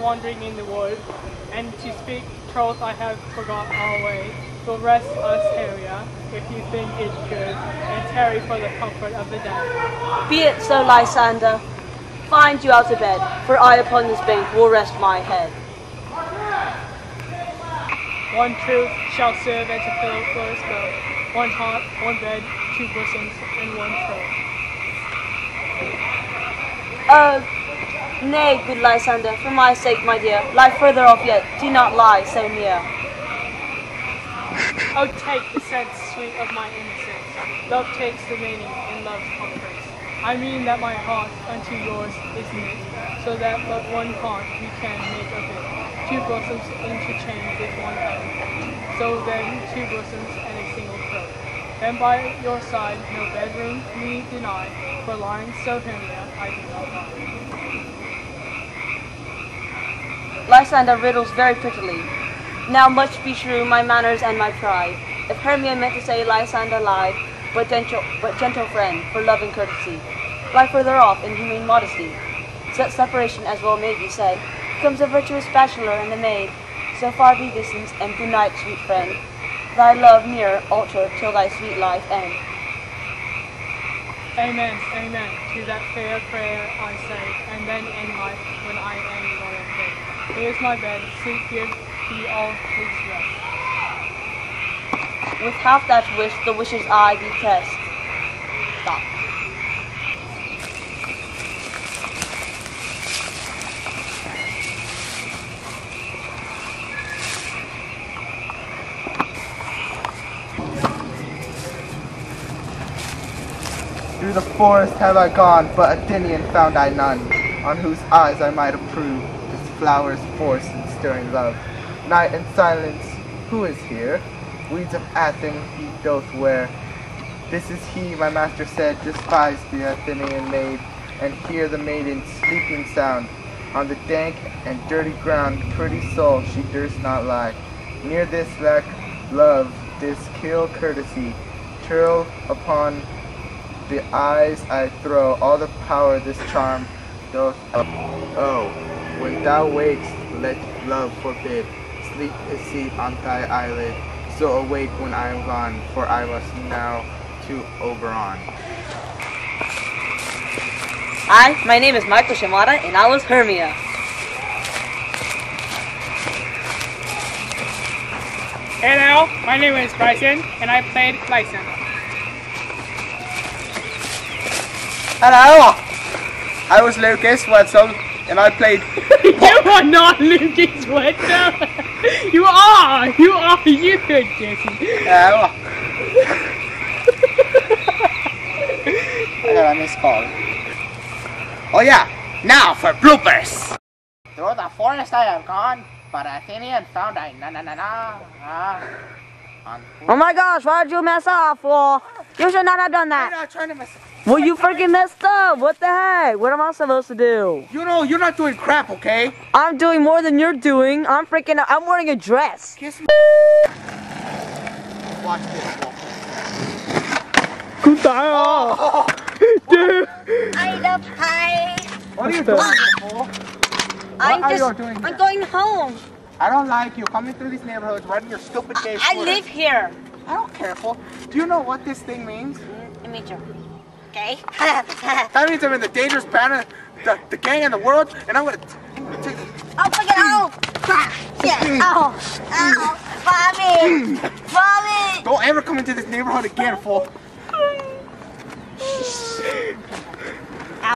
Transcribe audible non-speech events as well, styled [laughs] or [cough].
wandering in the wood, and to speak troth I have forgot our way. Will rest us area, if you think it good, and tarry for the comfort of the dead. Be it so, Lysander. Find you out of bed, for I upon this bank will rest my head. One truth shall serve as a pillow for us both. One heart, one bed, two bosoms, and one throat. Oh, uh, nay, good Lysander, for my sake, my dear, lie further off yet, do not lie so near. [laughs] Oh, take the sense sweet of my innocence. Love takes the meaning in love's comforts. I mean that my heart unto yours is knit, so that but one heart we can make of it. Two bosoms interchange with one oath. So then two bosoms and a single throat. Then by your side no bedroom me deny, for lying so Hermia I do not lie. Lysander riddles very prettily. Now much be true my manners and my pride. If Hermia meant to say Lysander lied, but gentle, but gentle friend, for love and courtesy, lie further off in humane modesty. Such separation as well may be said, comes a virtuous bachelor and a maid. So far be distance, and good night, sweet friend. Thy love near altar till thy sweet life end. Amen, amen, to that fair prayer I say, and then end life when I am dead. Here's my bed, sleep here, be all his rest. With half that wish, the wishes I detest. Stop. Through the forest have I gone, but Athenian found I none, on whose eyes I might approve flower's force and stirring love. Night and silence, who is here? Weeds of Athens he doth wear. This is he, my master said, despise the Athenian maid, and hear the maiden's sleeping sound. On the dank and dirty ground, pretty soul, she durst not lie. Near this lack love, this kill courtesy, churl upon the eyes I throw, all the power this charm doth. Oh, when thou wakest, let love forbid, sleep his seat on thy eyelid. So awake when I am gone, for I must now to Oberon. Hi, my name is Michael Ciabatta, and I was Hermia. Hello, my name is Bryson, and I played Lysander. Hello! I was Lucas Wetzel, and I played. [laughs] you are not Lucas Wetzel. you are. You are. You could, Jesse. Hello. I got a missed call. Oh yeah, now for bloopers. Through the forest I have gone, but Athenian found I na na na na. Ah. Oh my gosh, why did you mess up, fool? You should not have done I'm that. not trying to mess. Well, you freaking messed up. What the heck? What am I supposed to do? You know, you're not doing crap, okay? I'm doing more than you're doing. I'm freaking, I'm wearing a dress. Kiss me. Watch this. Wolf. Good time. Dude. I love hi. What are you the- doing, fool? I'm are you just. doing I'm here? going home. I don't like you coming through these neighborhoods riding your stupid gay I scooter. live here. I don't care, fool. Do you know what this thing means? Mm, Imagine. Okay. [laughs] That means I'm in the dangerous band of the, the gang in the world, and I'm gonna, gonna oh, look at oh. Shit. Ow. Ow. Mommy. Mommy. Don't ever come into this neighborhood again, fool. [laughs]